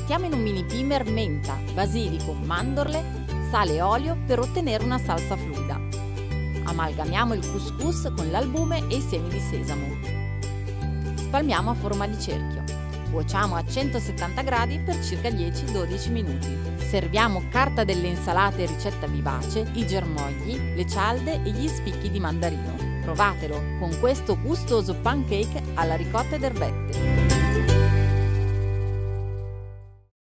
Mettiamo in un mini pimer menta, basilico, mandorle, sale e olio per ottenere una salsa fluida. Amalgamiamo il couscous con l'albume e i semi di sesamo. Spalmiamo a forma di cerchio. Cuociamo a 170 gradi per circa 10-12 minuti. Serviamo carta delle insalate ricetta vivace, i germogli, le cialde e gli spicchi di mandarino. Provatelo con questo gustoso pancake alla ricotta ed erbette.